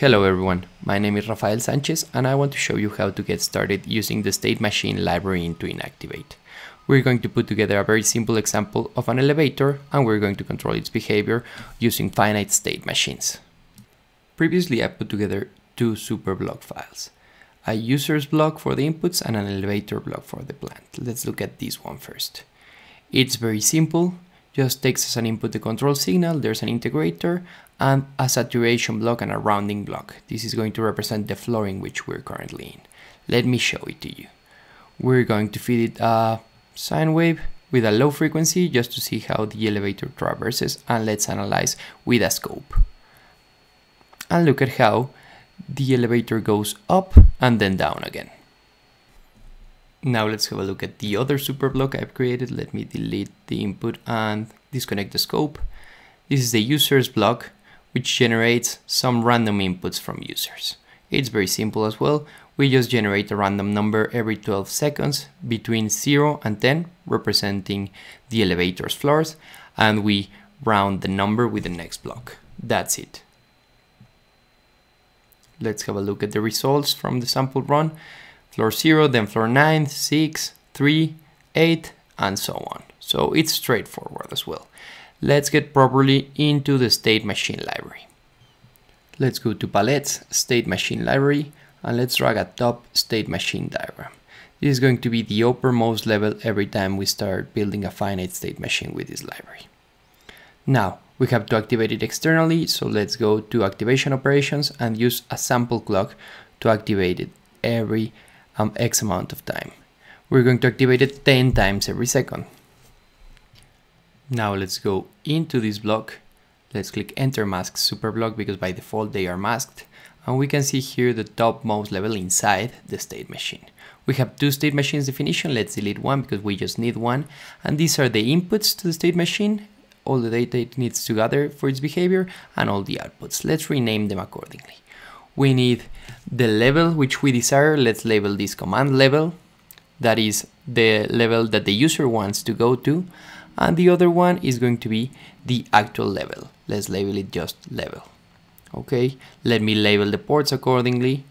Hello everyone, my name is Rafael Sanchez and I want to show you how to get started using the state machine library in Twin Activate. We're going to put together a very simple example of an elevator and we're going to control its behavior using finite state machines. Previously I put together two superblock files, a user's block for the inputs and an elevator block for the plant. Let's look at this one first. It's very simple, just takes as an input the control signal, there's an integrator, and a saturation block and a rounding block. This is going to represent the floor in which we're currently in. Let me show it to you. We're going to feed it a sine wave with a low frequency just to see how the elevator traverses and let's analyze with a scope. And look at how the elevator goes up and then down again. Now let's have a look at the other super block I've created. Let me delete the input and disconnect the scope. This is the users block, which generates some random inputs from users. It's very simple as well. We just generate a random number every 12 seconds between 0 and 10, representing the elevator's floors, and we round the number with the next block. That's it. Let's have a look at the results from the sample run floor 0, then floor 9, 6, 3, 8, and so on. So it's straightforward as well. Let's get properly into the state machine library. Let's go to palettes, state machine library, and let's drag a top state machine diagram. This is going to be the uppermost level every time we start building a finite state machine with this library. Now, we have to activate it externally, so let's go to activation operations and use a sample clock to activate it every um, X amount of time. We're going to activate it 10 times every second. Now let's go into this block. Let's click enter mask super block because by default they are masked. And we can see here the topmost level inside the state machine. We have two state machines definition. Let's delete one because we just need one. And these are the inputs to the state machine, all the data it needs to gather for its behavior, and all the outputs. Let's rename them accordingly we need the level which we desire. Let's label this command level. That is the level that the user wants to go to. And the other one is going to be the actual level. Let's label it just level. Okay, let me label the ports accordingly.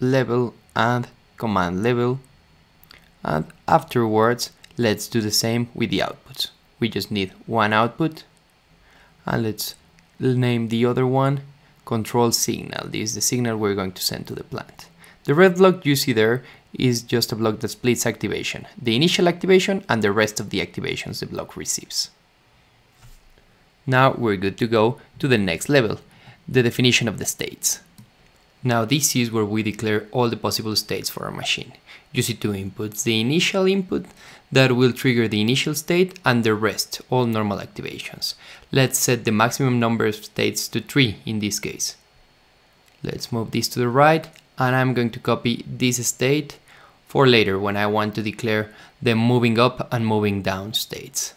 Level and command level. And afterwards, let's do the same with the outputs. We just need one output. And let's name the other one control signal. This is the signal we're going to send to the plant. The red block you see there is just a block that splits activation, the initial activation and the rest of the activations the block receives. Now we're good to go to the next level, the definition of the states. Now this is where we declare all the possible states for our machine. You see two inputs, the initial input that will trigger the initial state and the rest, all normal activations. Let's set the maximum number of states to 3 in this case. Let's move this to the right and I'm going to copy this state for later when I want to declare the moving up and moving down states.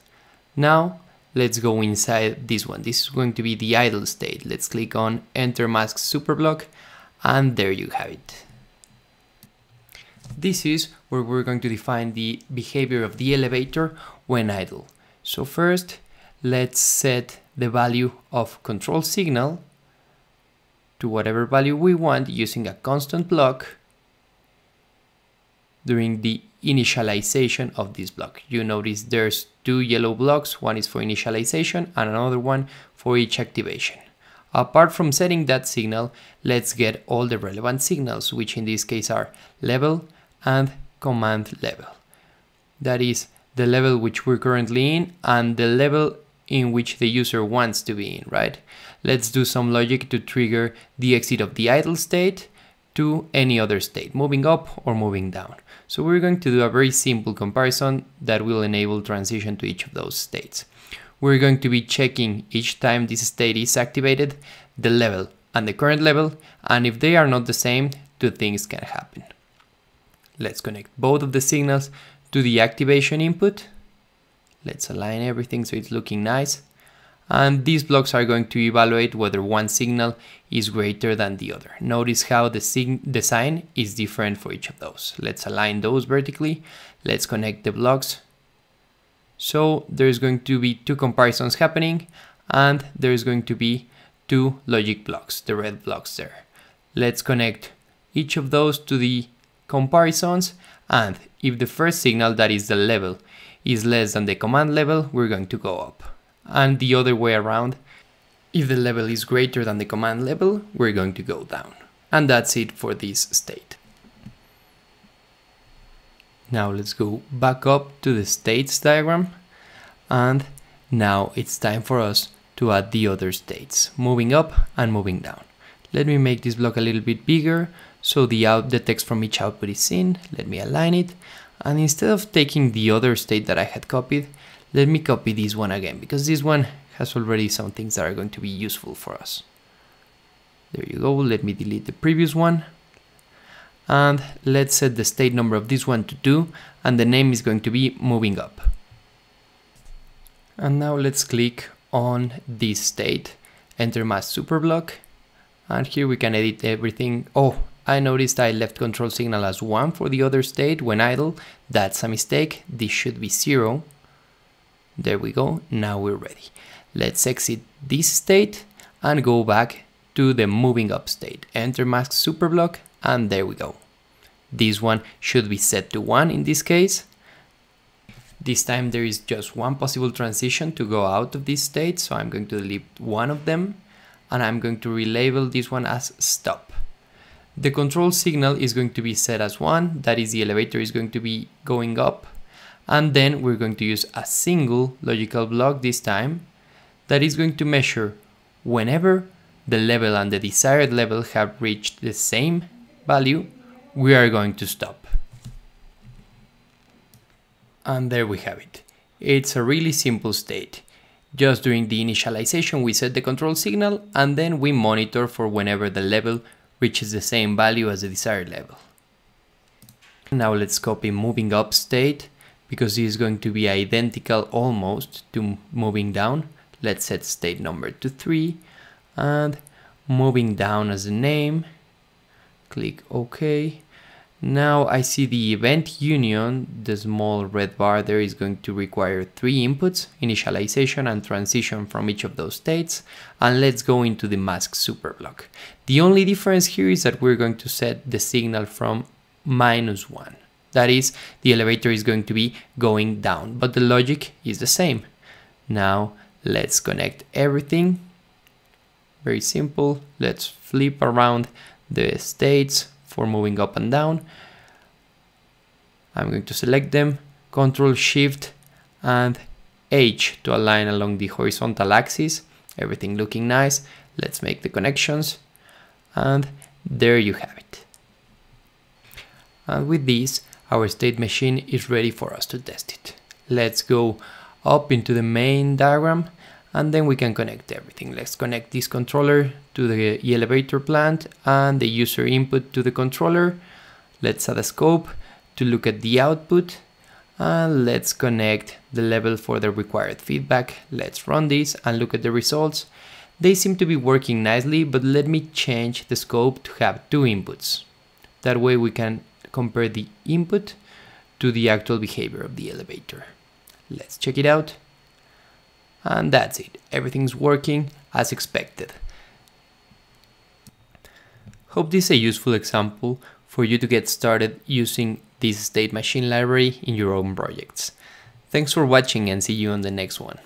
Now let's go inside this one. This is going to be the idle state. Let's click on enter mask superblock and there you have it. This is where we're going to define the behavior of the elevator when idle. So first, let's set the value of control signal to whatever value we want using a constant block during the initialization of this block. You notice there's two yellow blocks, one is for initialization and another one for each activation. Apart from setting that signal, let's get all the relevant signals, which in this case are level and command level. That is the level which we're currently in and the level in which the user wants to be in, right? Let's do some logic to trigger the exit of the idle state to any other state, moving up or moving down. So we're going to do a very simple comparison that will enable transition to each of those states we're going to be checking each time this state is activated, the level and the current level, and if they are not the same, two things can happen. Let's connect both of the signals to the activation input. Let's align everything so it's looking nice. And these blocks are going to evaluate whether one signal is greater than the other. Notice how the, sign is different for each of those. Let's align those vertically. Let's connect the blocks so there's going to be two comparisons happening and there's going to be two logic blocks, the red blocks there. Let's connect each of those to the comparisons and if the first signal, that is the level, is less than the command level, we're going to go up. And the other way around, if the level is greater than the command level, we're going to go down. And that's it for this state. Now let's go back up to the states diagram. And now it's time for us to add the other states, moving up and moving down. Let me make this block a little bit bigger so the, out, the text from each output is seen. Let me align it. And instead of taking the other state that I had copied, let me copy this one again because this one has already some things that are going to be useful for us. There you go. Let me delete the previous one. And let's set the state number of this one to 2 and the name is going to be moving up. And now let's click on this state, enter mask superblock, and here we can edit everything. Oh, I noticed I left control signal as 1 for the other state when idle. That's a mistake. This should be 0. There we go. Now we're ready. Let's exit this state and go back to the moving up state. Enter mask superblock and there we go. This one should be set to 1 in this case. This time there is just one possible transition to go out of this state, so I'm going to delete one of them and I'm going to relabel this one as stop. The control signal is going to be set as 1, that is the elevator is going to be going up and then we're going to use a single logical block this time that is going to measure whenever the level and the desired level have reached the same value, we are going to stop. And there we have it. It's a really simple state. Just during the initialization we set the control signal and then we monitor for whenever the level reaches the same value as the desired level. Now let's copy moving up state because this is going to be identical almost to moving down. Let's set state number to 3 and moving down as a name. Click OK. Now I see the event union, the small red bar there is going to require three inputs, initialization and transition from each of those states. And let's go into the mask superblock. The only difference here is that we're going to set the signal from minus one. That is, the elevator is going to be going down, but the logic is the same. Now let's connect everything. Very simple. Let's flip around the states for moving up and down. I'm going to select them, Control Shift and H to align along the horizontal axis. Everything looking nice. Let's make the connections and there you have it. And with this, our state machine is ready for us to test it. Let's go up into the main diagram and then we can connect everything. Let's connect this controller to the elevator plant and the user input to the controller. Let's add a scope to look at the output and let's connect the level for the required feedback. Let's run this and look at the results. They seem to be working nicely, but let me change the scope to have two inputs. That way we can compare the input to the actual behavior of the elevator. Let's check it out and that's it. Everything's working as expected. Hope this is a useful example for you to get started using this state machine library in your own projects. Thanks for watching and see you on the next one.